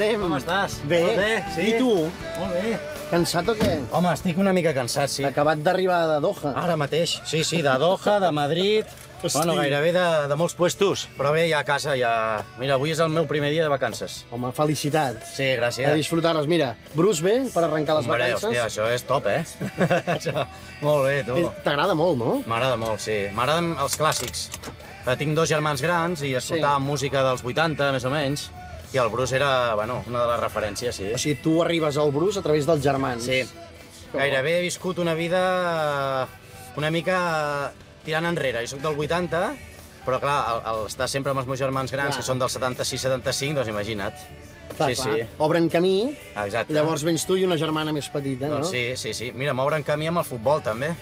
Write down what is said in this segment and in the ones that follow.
Anem? Com estàs? Bé. Tot bé? Sí? I tu? Molt bé. Cansat o què? Home, estic una mica cansat, sí. Acabat d'arribar de Doha. Ara mateix. Sí, sí, de Doha, de Madrid... Hosti. Bueno, gairebé de, de molts puestos. Però bé, ja a casa, ja... Mira, avui és el meu primer dia de vacances. Home, felicitats. Sí, A gràcies. disfrutar-les. Mira, Bruce bé per arrencar les Hombre, vacances. hòstia, això és top, eh? això, molt bé, tu. Eh, T'agrada molt, no? M'agrada molt, sí. M'agraden els clàssics. Tinc dos germans grans i escoltàvem música dels 80, més o menys, i el Bruce era, bueno, una de les referències, sí. O sigui, tu arribes al Bruce a través dels germans. Sí. Gairebé he viscut una vida una mica tirant enrere. Jo soc del 80, però clar, al, al estar sempre amb els meus germans grans, Clar. que són del 76-75, doncs imagina't. Clar, sí, clar. sí. Obren camí, Exacte. llavors vens tu i una germana més petita, no? Doncs sí, sí, sí. Mira, m'obren camí amb el futbol, també.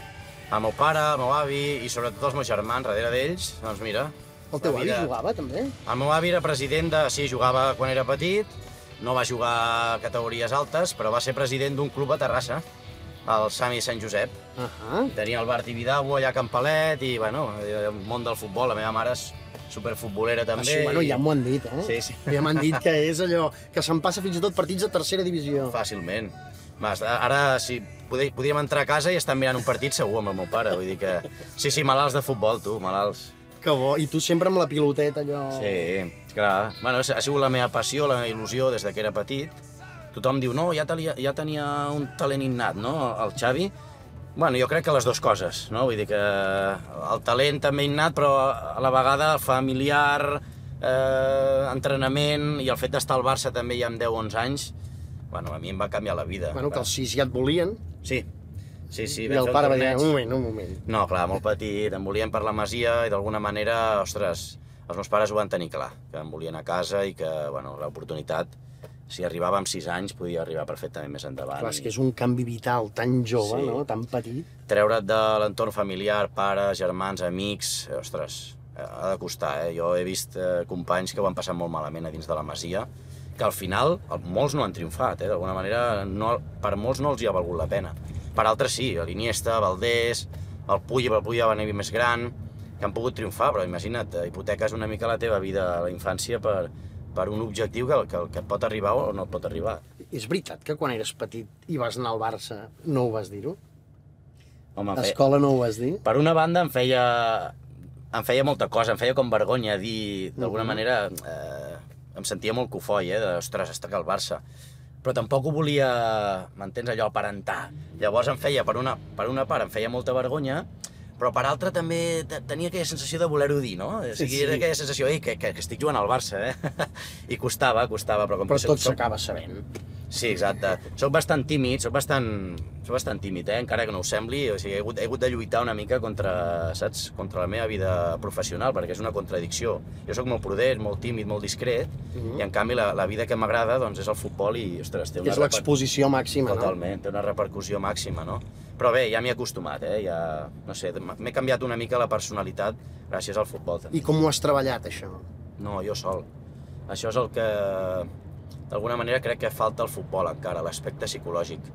El meu pare, el meu avi i sobretot els meus germans, darrere d'ells, doncs mira... El teu avi vida- jugava, també? El meu avi era president de... Sí, jugava quan era petit, no va jugar a categories altes, però va ser president d'un club a Terrassa, el Sami Sant Josep. Ahà. Tenia el Bar Tibidabo allà a Campalet i, bueno, el món del futbol. La meva mare és superfutbolera també. Sí, bueno, ja m'ho han dit, eh? Sí, sí. Ja m'han dit que és allò que se'n passa fins i tot partits de tercera divisió. Fàcilment. Vas, ara, si podíem entrar a casa i estar mirant un partit segur amb el meu pare. Vull dir que... Sí, sí, malalts de futbol, tu, malalts. Que bo. I tu sempre amb la piloteta, allò... Sí, clar. Bueno, ha sigut la meva passió, la meva il·lusió des de que era petit. Tothom diu, no, ja, tenia, ja tenia un talent innat, no, el Xavi. Bueno, jo crec que les dues coses, no? Vull dir que el talent també innat, però a la vegada familiar, eh, entrenament i el fet d'estar al Barça també ja amb 10-11 anys, bueno, a mi em va canviar la vida. Bueno, que els sis ja et volien, Sí, sí, sí. i el pare va dir, un moment, un moment. No, clar, molt petit, em volien per la masia i d'alguna manera, ostres, els meus pares ho van tenir clar, que em volien a casa i que, bueno, l'oportunitat, si arribava amb 6 anys, podia arribar perfectament més endavant. Clar, és que és un canvi vital tan jove, Sí. no?, tan petit. Treure't de l'entorn familiar, pares, germans, amics, ostres, eh, ha de costar, eh? Jo he vist eh, companys que ho han passat molt malament a dins de la masia, que al final molts no han triomfat, eh? d'alguna manera no, per molts no els hi ha valgut la pena. Per altres sí, l'Iniesta, Valdés, el Puy, el Puy ja va anar més gran, que han pogut triomfar, però imagina't, eh, hipoteques una mica la teva vida a la infància per, per un objectiu que, que, que et pot arribar o no et pot arribar. És veritat que quan eres petit i vas anar al Barça no ho vas dir-ho? Home, A escola no ho vas dir? Per una banda em feia, em feia molta cosa, em feia com vergonya dir, d'alguna Mhm. manera, eh, em sentia molt cofoi, eh, de, ostres, està que el Barça. Però tampoc ho volia, m'entens, allò, aparentar. Llavors em feia, per una, per una part, em feia molta vergonya, però per altra també te- tenia aquella sensació de voler-ho dir, no? O sigui, Sí. era aquella sensació, ei, que, que, que estic jugant al Barça, eh? I costava, costava, però com Però que tot s'acaba sabent. Sí, exacte. Soc bastant tímid, soc bastant, soc bastant tímid, eh? encara que no ho sembli. O sigui, he hagut, he hagut de lluitar una mica contra, saps? contra la meva vida professional, perquè és una contradicció. Jo sóc molt prudent, molt tímid, molt discret, Mhm. i en canvi la, la vida que m'agrada doncs, és el futbol i, ostres, té una És reper- l'exposició màxima, no? Totalment, té una repercussió màxima, no? Però bé, ja m'hi he acostumat, eh? Ja, no sé, m'he canviat una mica la personalitat gràcies al futbol, també. I com ho has treballat, això? No, jo sol. Això és el que, d'alguna manera, crec que falta al futbol encara, l'aspecte psicològic.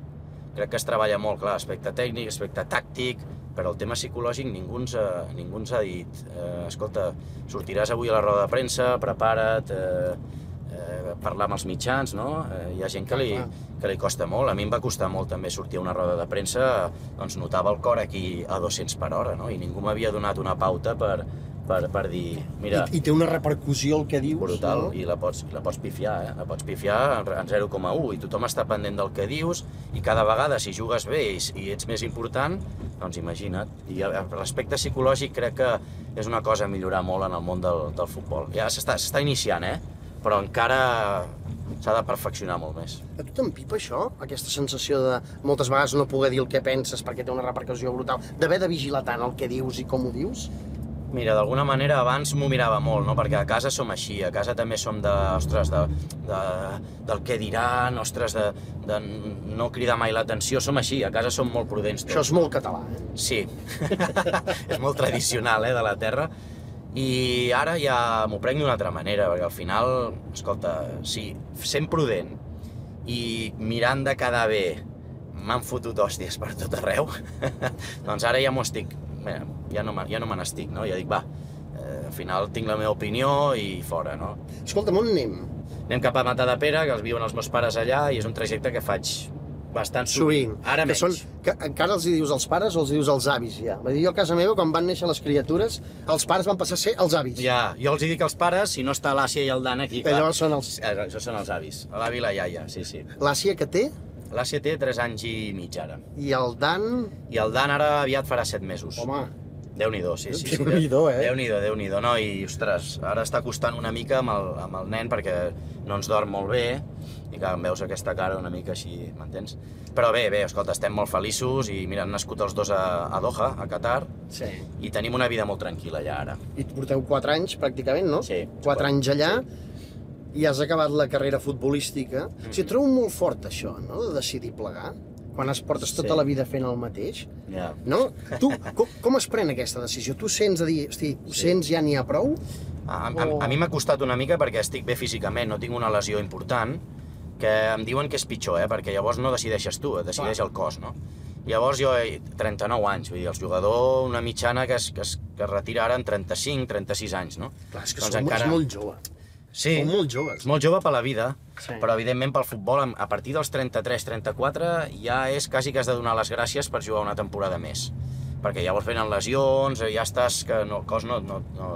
Crec que es treballa molt, clar, aspecte tècnic, aspecte tàctic, però el tema psicològic ningú ens ha, ningú ens ha dit eh, escolta, sortiràs avui a la roda de premsa, prepara't, eh, eh, parlar amb els mitjans, no? Eh, hi ha gent que li, que li costa molt. A mi em va costar molt també sortir a una roda de premsa, doncs notava el cor aquí a 200 per hora, no? I ningú m'havia donat una pauta per, per, per dir, mira, I, I té una repercussió el que dius, brutal, no? i la pots, la pots pifiar, eh? La pots pifiar en en 0,1 i tothom està pendent del que dius i cada vegada si jugues bé i, i ets més important, doncs imagina't. I l'aspecte psicològic crec que és una cosa a millorar molt en el món del, del futbol. Ja s'està s'està iniciant, eh? Però encara s'ha de perfeccionar molt més. A tu t'empipa això? Aquesta sensació de moltes vegades no poder dir el que penses perquè té una repercussió brutal, d'haver de vigilar tant el que dius i com ho dius? Mira, d'alguna manera abans m'ho mirava molt, no? perquè a casa som així, a casa també som de, ostres, de, de, del què diran, ostres, de, de no cridar mai l'atenció, som així, a casa som molt prudents tots. Això és molt català, eh? Sí, és molt tradicional, eh, de la terra. I ara ja m'ho prenc d'una altra manera, perquè al final, escolta, sí, sent prudent i mirant de quedar bé, m'han fotut hòsties per tot arreu, doncs ara ja m'ho estic, bé, ja no, me- ja no me n'estic, no? Ja dic, va, eh, al final tinc la meva opinió i fora, no? Escolta'm, on anem? anem cap a Matadepera, que els viuen els meus pares allà, i és un trajecte que faig bastant sovint. Sovint. Ara que menys. Són, que encara els hi dius als pares o els hi dius als avis, ja. Va dir, jo a casa meva, quan van néixer les criatures, els pares van passar a ser els avis. Ja, jo els hi dic als pares, si no està l'Àsia i el Dan aquí, Que llavors són els... Eh, Això són els avis, l'avi i la iaia, sí, sí. L'Àsia que té L'Àsia té 3 anys i mig ara. i el Dan... I el Dan ara aviat farà 7 mesos. Home, Déu-n'hi-do, sí, sí. sí. Déu-n'hi-do, eh? Déu-n'hi-do, Déu-n'hi-do, no? I, ostres, ara està costant una mica amb el, amb el nen perquè no ens dorm molt bé i que em veus aquesta cara una mica així, m'entens? Però bé, bé, escolta, estem molt feliços i mira, han nascut els dos a, a Doha, a Qatar, sí. i tenim una vida molt tranquil·la allà ara. I porteu 4 anys, pràcticament, no? Sí. 4 anys allà, i has acabat la carrera futbolística. Mm-hmm. O sigui, trobo molt fort això, no?, de decidir plegar, quan es portes tota Sí. la vida fent el mateix. Ja. No? Tu, com, com es pren aquesta decisió? Tu sents de dir, hosti, ho sents, ja n'hi ha prou? A, a, a mi m'ha costat una mica perquè estic bé físicament, no tinc una lesió important, que em diuen que és pitjor, eh? perquè llavors no decideixes tu, decideix el cos, no? Llavors jo, he 39 anys, vull dir, el jugador, una mitjana que es, que es, que es retira ara en 35, 36 anys, no? Clar, és que Doncs som, encara- és molt jove. Sí, Som molt joves. és molt jove per la vida, Sí. però evidentment pel futbol, a partir dels 33-34, ja és quasi que has de donar les gràcies per jugar una temporada més. Perquè llavors venen lesions, ja estàs, que no, el cos no, no, no,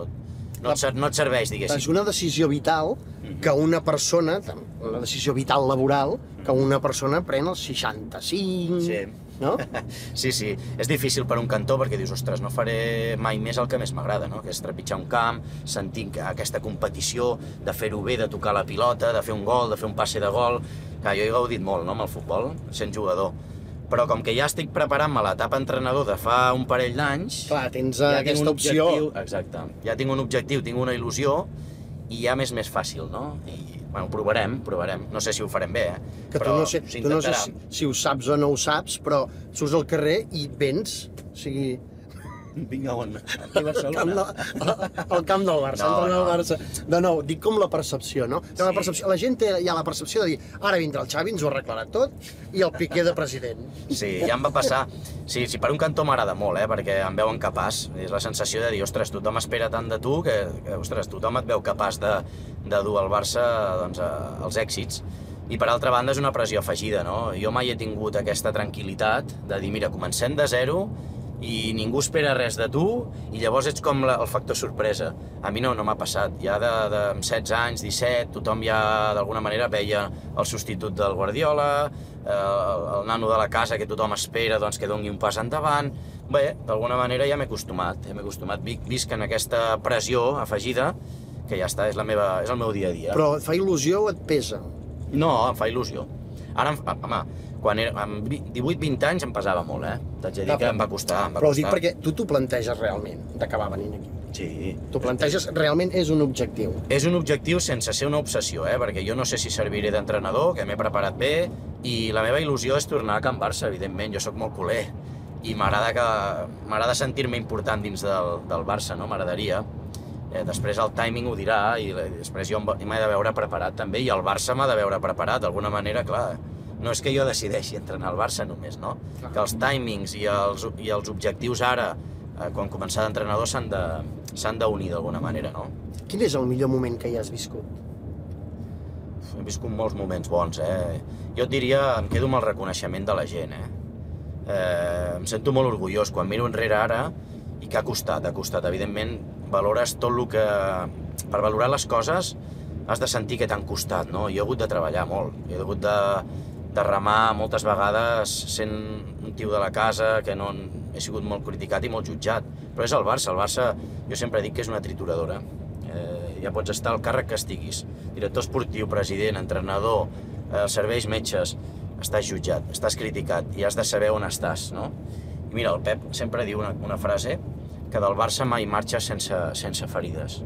no, et, no et serveix, És diguéssim. una decisió vital que una persona, una decisió vital laboral, que una persona pren als 65, Sí. No? Sí, sí, és difícil per un cantó perquè dius, ostres, no faré mai més el que més m'agrada, no? que és trepitjar un camp, sentir que aquesta competició, de fer-ho bé, de tocar la pilota, de fer un gol, de fer un passe de gol... Clar, jo he gaudit molt no, amb el futbol, sent jugador. Però com que ja estic preparant-me l'etapa entrenador de fa un parell d'anys... Clar, tens ja tinc aquesta opció. objectiu- Exacte. Ja tinc un objectiu, tinc una il·lusió, i ja m'és més fàcil, no? I, bueno, provarem, provarem. No sé si ho farem bé, eh? Que tu no sé, tu no sé si, si ho saps o no ho saps, però surts al carrer i vens. O sigui, Vinga, on? Aquí a al camp, Barcelona. de, al camp del Barça, No, no, Barça. No, no, dic com la percepció, no? Que la, Sí. percepció, la gent té ja la percepció de dir ara vindrà el Xavi, ens ho arreglarà tot, i el Piqué de president. Sí, ja em va passar. Sí, sí, per un cantó m'agrada molt, eh, perquè em veuen capaç. És la sensació de dir, ostres, tothom espera tant de tu que, que ostres, tothom et veu capaç de, de dur al Barça doncs, a, als èxits. I per altra banda és una pressió afegida, no? Jo mai he tingut aquesta tranquil·litat de dir, mira, comencem de zero i ningú espera res de tu i llavors ets com la, el factor sorpresa. A mi no, no m'ha passat. Ja de, de, amb 16 anys, 17, tothom ja d'alguna manera veia el substitut del Guardiola, eh, el, el nano de la casa que tothom espera doncs, que dongui un pas endavant. Bé, d'alguna manera ja m'he acostumat, ja m'he acostumat. Vic, visc en aquesta pressió afegida que ja està, és, la meva, és el meu dia a dia. Però et fa il·lusió o et pesa? No, em fa il·lusió. Ara, em fa- home, quan era, amb 18-20 anys em pesava molt, eh? T'haig de dir Clar, que però- em va costar, em va Però ho costar. dic perquè tu t'ho planteges realment, d'acabar venint aquí. Sí. T'ho planteges, realment és un objectiu. És un objectiu sense ser una obsessió, eh? perquè jo no sé si serviré d'entrenador, que m'he preparat bé, i la meva il·lusió és tornar a Can Barça, evidentment, jo sóc molt culer, i m'agrada que m'agrada sentir-me important dins del, del Barça, no? M'agradaria. Eh, després el timing ho dirà, i després jo m'he de veure preparat també, i el Barça m'ha de veure preparat, d'alguna manera, clar, no és que jo decideixi entrenar al Barça només, no? Clar. Que els timings i els, i els objectius ara, eh, quan començar d'entrenador, s'han de s'han d'unir d'alguna manera, no? Quin és el millor moment que hi has viscut? He viscut molts moments bons, eh? Jo et diria, em quedo amb el reconeixement de la gent, eh? eh em sento molt orgullós quan miro enrere ara i que ha costat, ha costat. Evidentment, valores tot el que... Per valorar les coses has de sentir que t'han costat, no? Jo he hagut de treballar molt, jo he hagut de, de remar moltes vegades sent un tio de la casa que no he sigut molt criticat i molt jutjat. Però és el Barça, el Barça jo sempre dic que és una trituradora. Eh, ja pots estar al càrrec que estiguis. Director esportiu, president, entrenador, eh, serveis metges, estàs jutjat, estàs criticat i has de saber on estàs, no? I mira, el Pep sempre diu una, una frase que del Barça mai marxa sense, sense ferides.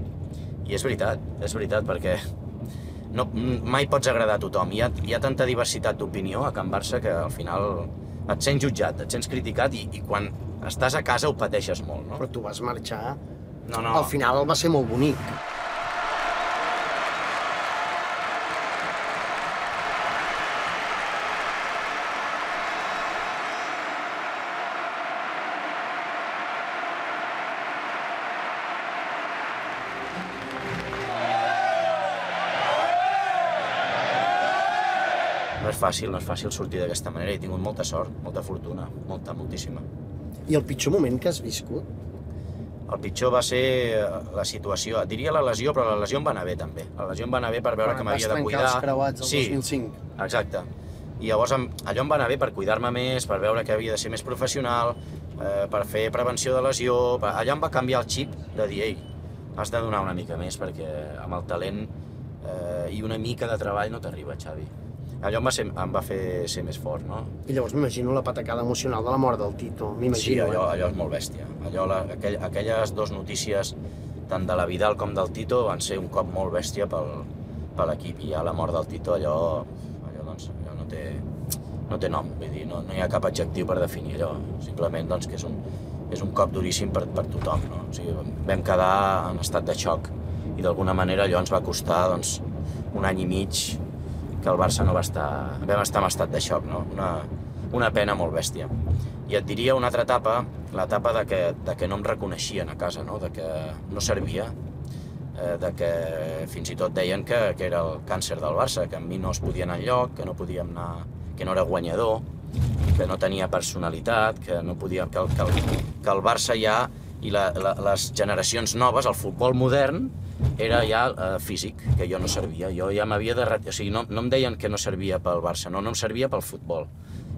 I és veritat, és veritat, perquè no, mai pots agradar a tothom. Hi ha, hi ha tanta diversitat d'opinió a Can Barça que al final et sents jutjat, et sents criticat i, i quan estàs a casa ho pateixes molt, no? Però tu vas marxar... No, no. Al final va ser molt bonic. És fàcil, no és fàcil sortir d'aquesta manera. He tingut molta sort, molta fortuna, molta, moltíssima. I el pitjor moment que has viscut? El pitjor va ser eh, la situació, diria la lesió, però la lesió em va anar bé també. La lesió em va anar bé per veure Quan que m'havia de cuidar. els creuats el sí, 2005. exacte. I llavors allò em va anar bé per cuidar-me més, per veure que havia de ser més professional, eh, per fer prevenció de lesió... Per... Allò em va canviar el xip de dir, ei, has de donar una mica més perquè amb el talent eh, i una mica de treball no t'arriba, Xavi. Allò em va, ser, em va fer ser més fort, no? I llavors m'imagino la patacada emocional de la mort del Tito, Sí, m'imagino. allò, eh? allò és molt bèstia. Allò, la, aquell, aquelles dues notícies, tant de la Vidal com del Tito, van ser un cop molt bèstia pel, per l'equip. I ja la mort del Tito, allò, allò, doncs, allò no, té, no té nom, vull dir, no, no hi ha cap adjectiu per definir allò. Simplement doncs, que és un, és un cop duríssim per, per tothom. No? O sigui, vam quedar en estat de xoc i d'alguna manera allò ens va costar doncs, un any i mig que el Barça no va estar... vam estar en estat de xoc, no? Una, una pena molt bèstia. I et diria una altra etapa, l'etapa de, que, de que no em reconeixien a casa, no? de que no servia, eh, de que fins i tot deien que, que era el càncer del Barça, que amb mi no es podia anar enlloc, que no podíem anar, que no era guanyador, que no tenia personalitat, que no podia, que, que, que el Barça ja i la, la, les generacions noves, el futbol modern, era ja eh, físic, que jo no servia. Jo ja m'havia de... O sigui, no, no em deien que no servia pel Barça, no, no em servia pel futbol.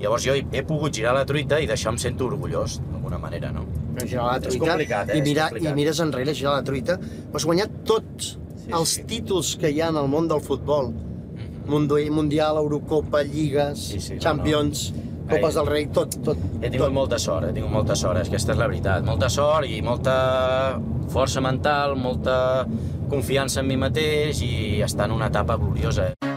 Llavors jo he, he pogut girar la truita i d'això em sento orgullós, d'alguna manera, no? Girar la És truita complicat, eh? i, És mirar, complicat. i mires enrere, girar la truita. Has guanyat tots Sí, els sí. títols que hi ha en el món del futbol. Mundo, Mundial, Eurocopa, Lligues, Sí, sí, no, Champions, no. Copes del Rei, tot, tot. He tingut tot. molta sort, he tingut molta sort, és que aquesta és la veritat. Molta sort i molta força mental, molta confiança en mi mateix i estar en una etapa gloriosa. Ha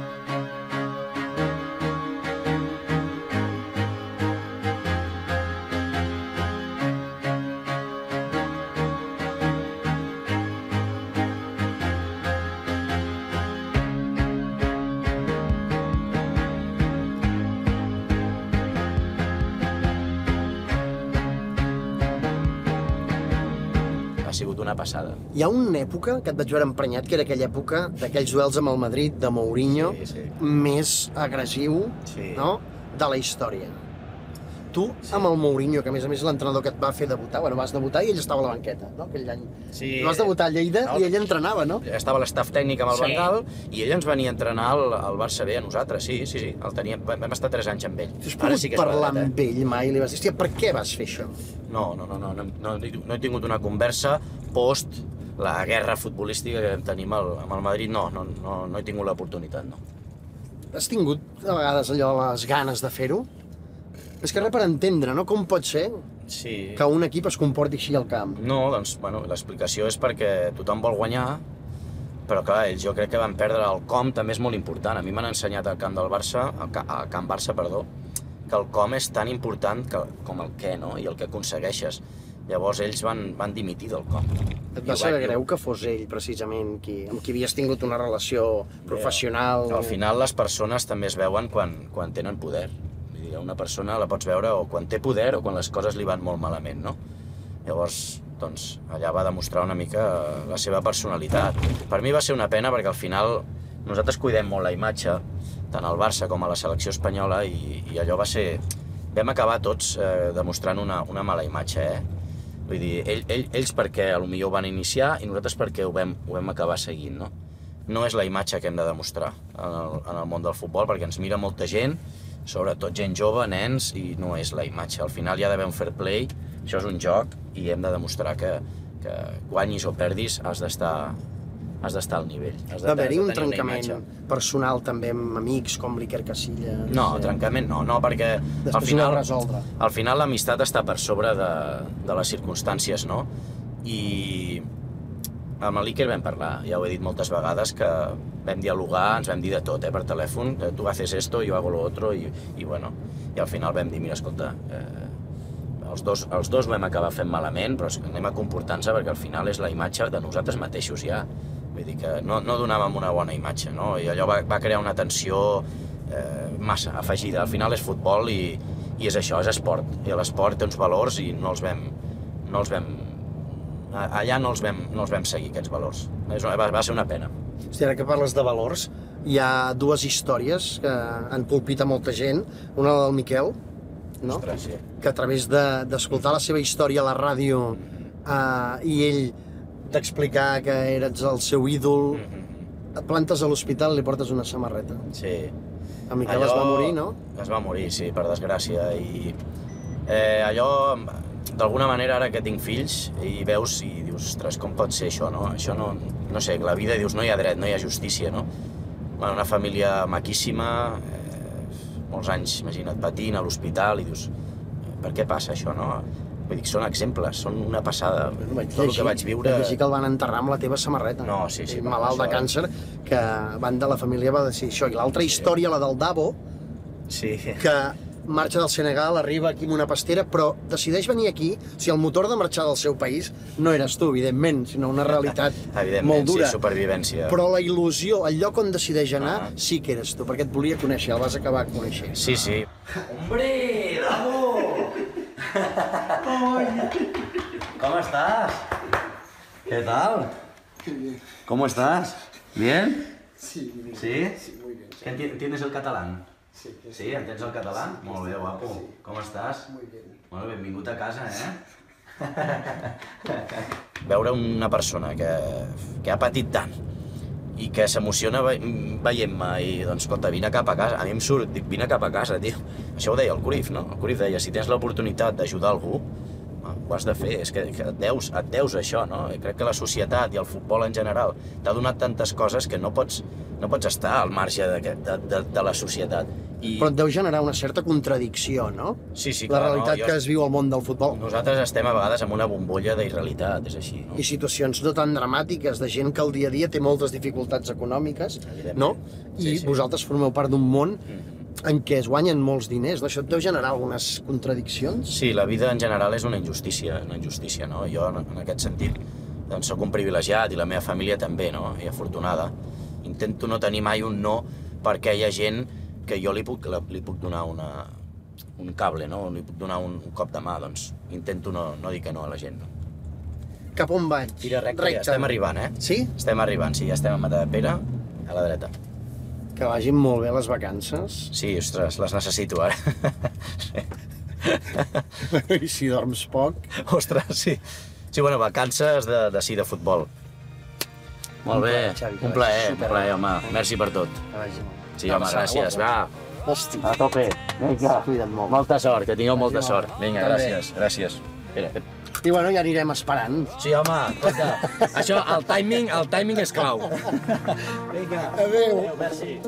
sigut una passada. Hi ha una època que et vaig veure emprenyat, que era aquella època d'aquells duels amb el Madrid, de Mourinho, Sí, sí. més agressiu Sí. no? de la història. Tu, amb el Mourinho, que a més a més l'entrenador que et va fer debutar, bueno, vas debutar i ell estava a la banqueta, no? aquell any. Sí. vas debutar a Lleida No. i ell entrenava, no? Estava l'estaf tècnic amb el Sí. Bengal i ell ens venia a entrenar al, al Barça B a nosaltres, sí, sí, sí. El teníem, vam estar 3 anys amb ell. Tu has pogut sí que parlar veritat, amb ell mai i li vas dir, hòstia, per què vas fer això? No, no, no, no, no, no, he- no he tingut una conversa post la guerra futbolística que tenim al, amb el Madrid, no, no, no, no he tingut l'oportunitat, no. Has tingut a vegades allò les ganes de fer-ho? És que res per entendre, no? Com pot ser Sí. que un equip es comporti així al camp? No, doncs, bueno, l'explicació és perquè tothom vol guanyar, però clar, ells jo crec que van perdre el com, també és molt important. A mi m'han ensenyat al camp del Barça, al, ca al camp Barça, perdó, que el com és tan important que, com el què, no? I el que aconsegueixes. Llavors ells van, van dimitir del com. Et va saber vaig- greu que fos ell, precisament, qui, amb qui havies tingut una relació professional? Al final les persones també es veuen quan, quan tenen poder. Dir, una persona la pots veure o quan té poder o quan les coses li van molt malament, no? Llavors, doncs, allà va demostrar una mica la seva personalitat. Per mi va ser una pena perquè al final nosaltres cuidem molt la imatge, tant al Barça com a la selecció espanyola, i, i allò va ser... Vam acabar tots eh, demostrant una, una mala imatge, eh? Vull dir, ell, ell, ells perquè a lo millor van iniciar i nosaltres perquè ho vam, ho vam acabar seguint, no? No és la imatge que hem de demostrar en el, en el món del futbol, perquè ens mira molta gent, sobretot gent jove, nens, i no és la imatge. Al final hi ha d'haver un fair play, això és un joc, i hem de demostrar que, que guanyis o perdis has d'estar has d'estar al nivell. Has de, de un trencament personal també amb amics com l'Iker Casillas? No, trencament no, no, perquè al Després ho final, resoldre. al final l'amistat està per sobre de, de les circumstàncies, no? I amb l'Iker vam parlar, ja ho he dit moltes vegades, que vam dialogar, ens vam dir de tot, eh, per telèfon, eh, tu haces esto, yo hago lo otro, i, i bueno, i al final vam dir, mira, escolta, eh, els dos, els dos ho vam acabar fent malament, però anem a comportar-nos perquè al final és la imatge de nosaltres mateixos ja. Vull dir que no, no donàvem una bona imatge, no? I allò va, va crear una tensió eh, massa afegida. Al final és futbol i, i és això, és esport. I l'esport té uns valors i no els vam... No els vam allà no els vam, no els vam seguir, aquests valors. Va, va ser una pena. Hòstia, ara que parles de valors, hi ha dues històries que han colpit a molta gent. Una del Miquel, no? Ostres, sí. que a través de- d'escoltar la seva història a la ràdio eh, i ell t'explicar que eres el seu ídol, et plantes a l'hospital i li portes una samarreta. Sí. El Miquel es va morir, no? Es va morir, sí, per desgràcia. I eh, allò, d'alguna manera, ara que tinc fills, i veus i dius, ostres, com pot ser això, no? Això no, no sé, la vida, dius, no hi ha dret, no hi ha justícia, no? Bueno, una família maquíssima, eh, molts anys, imagina't, patint a l'hospital, i dius, per què passa això, no? Vull dir, són exemples, són una passada. Tot el que vaig viure... Vaig llegir que el van enterrar amb la teva samarreta. No, sí, sí, no, malalt de càncer, que van de la família va decidir això. I l'altra història, la del Davo, Sí. que marxa del Senegal, arriba aquí amb una pastera, però decideix venir aquí, si el motor de marxar del seu país no eres tu, evidentment, sinó una realitat molt dura. sí, supervivència. Però la il·lusió, el lloc on decideix anar, Ah. sí que eres tu, perquè et volia conèixer, el vas acabar coneixent. Sí, sí. ¡Hombre, Davo! ¿Cómo estás? ¿Qué tal? ¿Cómo estás? ¿Bien? Sí, ¿Sí? sí, muy bien. ¿Qué enti- ¿Entiendes el catalán? Sí, que Sí, entens el català? Molt bé, guapo. Com estàs? Muy bien. Bueno, benvingut a casa, eh? Veure una persona que, que ha patit tant i que s'emociona ve- veient-me i, doncs, escolta, vine cap a casa. A mi em surt, dic, vine cap a casa, tio. Això ho deia el Cruyff, no? El Cruyff deia, si tens l'oportunitat d'ajudar algú, ho has de fer, és que, que et, deus, et deus això, no? I crec que la societat i el futbol en general t'ha donat tantes coses que no pots, no pots estar al marge de, de, de, de la societat. I Però et deu generar una certa contradicció, no? sí, sí, la clar, realitat no, que es viu al món del futbol. Nosaltres estem a vegades en una bombolla d'irrealitat, és així, no? I situacions no tan dramàtiques de gent que al dia a dia té moltes dificultats econòmiques, no? Sí, I sí. vosaltres formeu part d'un món Mhm. En què es guanyen molts diners. Això et deu generar algunes contradiccions? Sí, la vida en general és una injustícia, una injustícia, no? Jo, en aquest sentit, doncs, sóc un privilegiat i la meva família també, no? I afortunada. Intento no tenir mai un no perquè hi ha gent que jo li puc, li puc donar una, un cable, no? Li puc donar un, un cop de mà, doncs intento no, no dir que no a la gent. No? Cap on vaig? Tira recte, ja estem arribant, eh? Sí? Estem arribant, sí, ja estem a Matadepera, a la dreta. Que vagin molt bé les vacances. Sí, ostres, les necessito ara. I si dorms poc... Ostres, sí. Sí, bueno, vacances de, de sí, de futbol. Molt Un bé, plaer, Xavi, un plaer, un plaer, home. Merci per tot. Que vagi molt bé. Sí, home, gràcies. Va, Hosti. a tope. Vinga. Cuida't molt. Molta sort, que tingueu molta molt. sort. Vinga, gràcies, gràcies. Espera. I bueno, ja anirem esperant. Sí, home, escolta, això, el timing, el timing és clau. Vinga. Adéu. Merci.